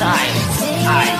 time. I